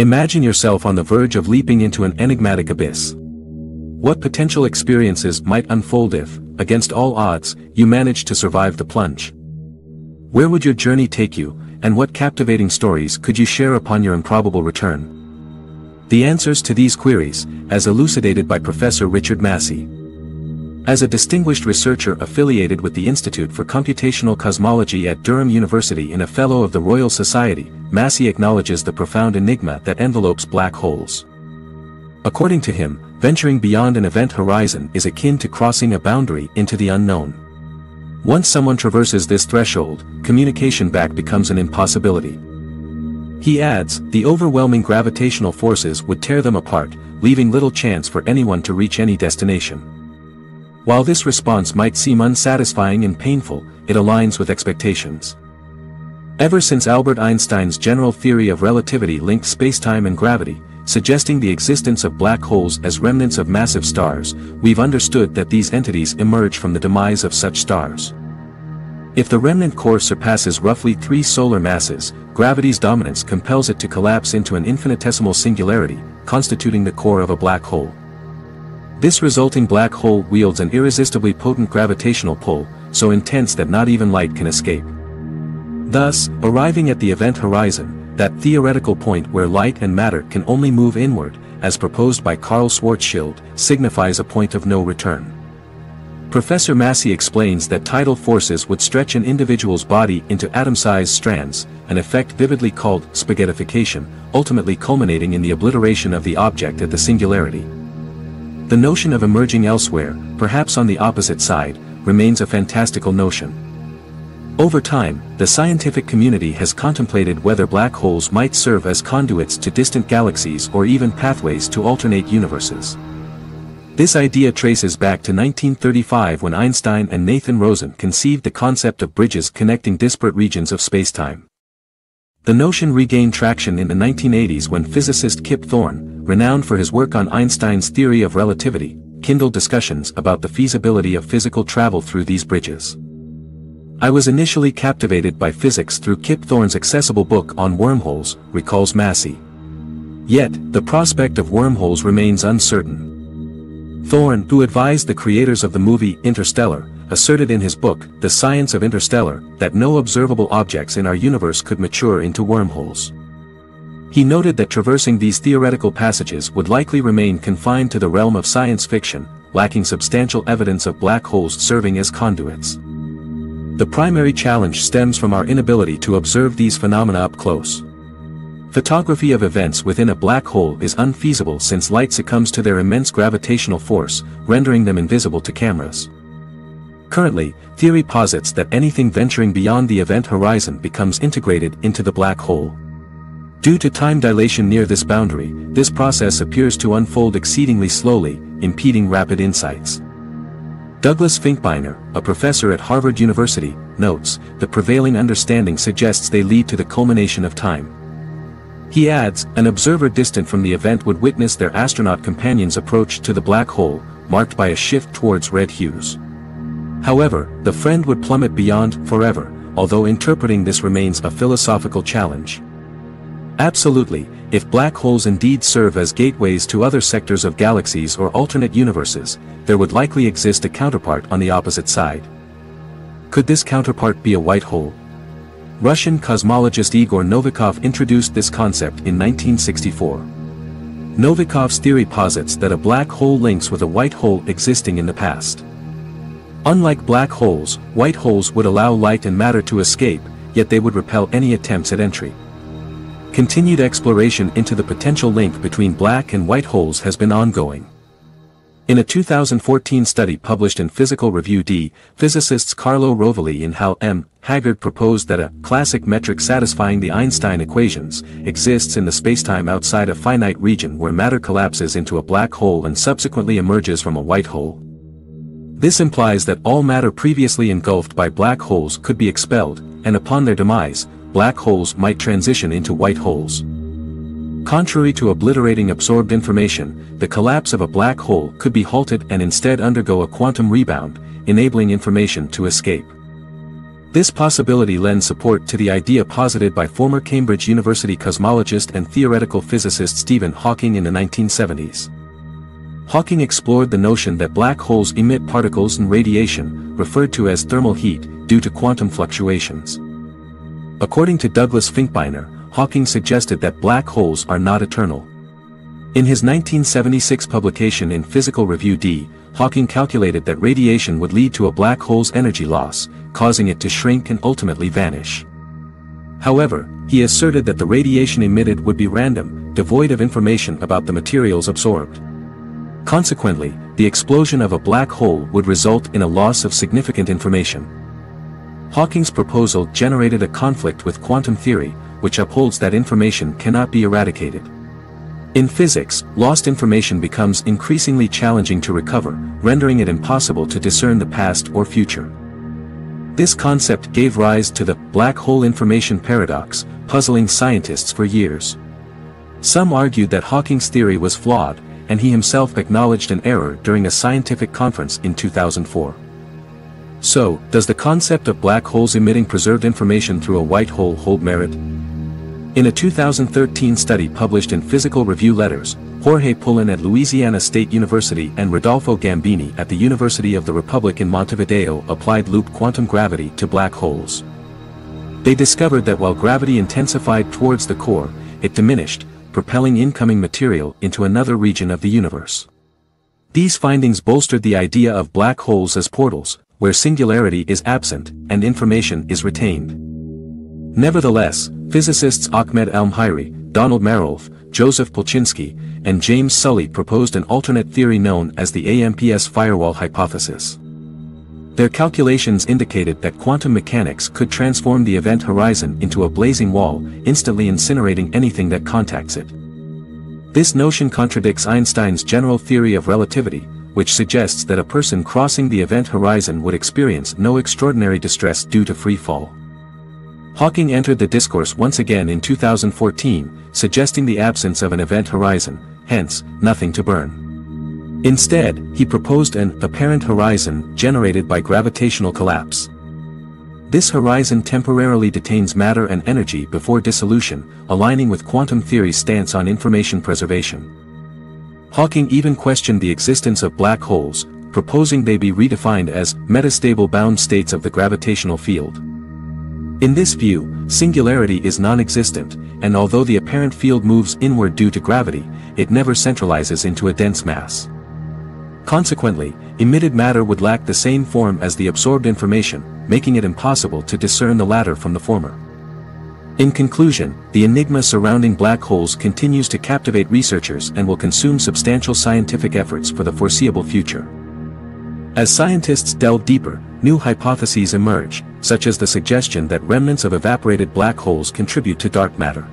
Imagine yourself on the verge of leaping into an enigmatic abyss. What potential experiences might unfold if, against all odds, you managed to survive the plunge? Where would your journey take you, and what captivating stories could you share upon your improbable return? The answers to these queries, as elucidated by Professor Richard Massey. As a distinguished researcher affiliated with the Institute for Computational Cosmology at Durham University and a Fellow of the Royal Society, Massey acknowledges the profound enigma that envelopes black holes. According to him, venturing beyond an event horizon is akin to crossing a boundary into the unknown. Once someone traverses this threshold, communication back becomes an impossibility. He adds, the overwhelming gravitational forces would tear them apart, leaving little chance for anyone to reach any destination. While this response might seem unsatisfying and painful, it aligns with expectations. Ever since Albert Einstein's general theory of relativity linked spacetime and gravity, suggesting the existence of black holes as remnants of massive stars, we've understood that these entities emerge from the demise of such stars. If the remnant core surpasses roughly three solar masses, gravity's dominance compels it to collapse into an infinitesimal singularity, constituting the core of a black hole. This resulting black hole wields an irresistibly potent gravitational pull, so intense that not even light can escape. Thus, arriving at the event horizon, that theoretical point where light and matter can only move inward, as proposed by Karl Schwarzschild, signifies a point of no return. Professor Massey explains that tidal forces would stretch an individual's body into atom-sized strands, an effect vividly called spaghettification, ultimately culminating in the obliteration of the object at the singularity. The notion of emerging elsewhere, perhaps on the opposite side, remains a fantastical notion. Over time, the scientific community has contemplated whether black holes might serve as conduits to distant galaxies or even pathways to alternate universes. This idea traces back to 1935 when Einstein and Nathan Rosen conceived the concept of bridges connecting disparate regions of spacetime. The notion regained traction in the 1980s when physicist Kip Thorne, renowned for his work on Einstein's theory of relativity, kindled discussions about the feasibility of physical travel through these bridges. I was initially captivated by physics through Kip Thorne's accessible book on wormholes, recalls Massey. Yet, the prospect of wormholes remains uncertain. Thorne, who advised the creators of the movie Interstellar, asserted in his book, The Science of Interstellar, that no observable objects in our universe could mature into wormholes. He noted that traversing these theoretical passages would likely remain confined to the realm of science fiction, lacking substantial evidence of black holes serving as conduits. The primary challenge stems from our inability to observe these phenomena up close. Photography of events within a black hole is unfeasible since light succumbs to their immense gravitational force, rendering them invisible to cameras. Currently, theory posits that anything venturing beyond the event horizon becomes integrated into the black hole. Due to time dilation near this boundary, this process appears to unfold exceedingly slowly, impeding rapid insights. Douglas Finkbeiner, a professor at Harvard University, notes, the prevailing understanding suggests they lead to the culmination of time. He adds, an observer distant from the event would witness their astronaut companion's approach to the black hole, marked by a shift towards red hues. However, the friend would plummet beyond forever, although interpreting this remains a philosophical challenge. Absolutely, if black holes indeed serve as gateways to other sectors of galaxies or alternate universes, there would likely exist a counterpart on the opposite side. Could this counterpart be a white hole? Russian cosmologist Igor Novikov introduced this concept in 1964. Novikov's theory posits that a black hole links with a white hole existing in the past. Unlike black holes, white holes would allow light and matter to escape, yet they would repel any attempts at entry. Continued exploration into the potential link between black and white holes has been ongoing. In a 2014 study published in Physical Review D, physicists Carlo Rovelli and Hal M. Haggard proposed that a classic metric satisfying the Einstein equations exists in the spacetime outside a finite region where matter collapses into a black hole and subsequently emerges from a white hole. This implies that all matter previously engulfed by black holes could be expelled, and upon their demise, black holes might transition into white holes. Contrary to obliterating absorbed information, the collapse of a black hole could be halted and instead undergo a quantum rebound, enabling information to escape. This possibility lends support to the idea posited by former Cambridge University cosmologist and theoretical physicist Stephen Hawking in the 1970s. Hawking explored the notion that black holes emit particles and radiation, referred to as thermal heat, due to quantum fluctuations. According to Douglas Finkbeiner, Hawking suggested that black holes are not eternal. In his 1976 publication in Physical Review D, Hawking calculated that radiation would lead to a black hole's energy loss, causing it to shrink and ultimately vanish. However, he asserted that the radiation emitted would be random, devoid of information about the materials absorbed. Consequently, the explosion of a black hole would result in a loss of significant information. Hawking's proposal generated a conflict with quantum theory, which upholds that information cannot be eradicated. In physics, lost information becomes increasingly challenging to recover, rendering it impossible to discern the past or future. This concept gave rise to the black hole information paradox, puzzling scientists for years. Some argued that Hawking's theory was flawed, and he himself acknowledged an error during a scientific conference in 2004. So, does the concept of black holes emitting preserved information through a white hole hold merit? In a 2013 study published in Physical Review Letters, Jorge Pullin at Louisiana State University and Rodolfo Gambini at the University of the Republic in Montevideo applied loop quantum gravity to black holes. They discovered that while gravity intensified towards the core, it diminished, propelling incoming material into another region of the universe. These findings bolstered the idea of black holes as portals, where singularity is absent and information is retained. Nevertheless, physicists Ahmed Almheiri, Donald Marolf, Joseph Polchinski, and James Sully proposed an alternate theory known as the AMPS firewall hypothesis. Their calculations indicated that quantum mechanics could transform the event horizon into a blazing wall, instantly incinerating anything that contacts it. This notion contradicts Einstein's general theory of relativity, which suggests that a person crossing the event horizon would experience no extraordinary distress due to free fall. Hawking entered the discourse once again in 2014, suggesting the absence of an event horizon, hence, nothing to burn. Instead, he proposed an apparent horizon generated by gravitational collapse. This horizon temporarily detains matter and energy before dissolution, aligning with quantum theory's stance on information preservation. Hawking even questioned the existence of black holes, proposing they be redefined as metastable bound states of the gravitational field. In this view, singularity is non-existent, and although the apparent field moves inward due to gravity, it never centralizes into a dense mass. Consequently, emitted matter would lack the same form as the absorbed information, making it impossible to discern the latter from the former. In conclusion, the enigma surrounding black holes continues to captivate researchers and will consume substantial scientific efforts for the foreseeable future. As scientists delve deeper, new hypotheses emerge, such as the suggestion that remnants of evaporated black holes contribute to dark matter.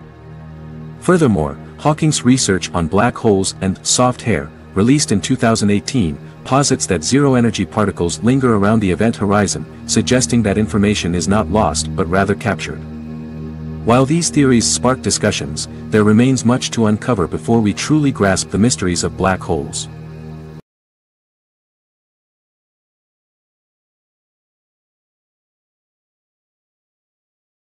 Furthermore, Hawking's research on black holes and soft hair, released in 2018, posits that zero-energy particles linger around the event horizon, suggesting that information is not lost but rather captured. While these theories spark discussions, there remains much to uncover before we truly grasp the mysteries of black holes.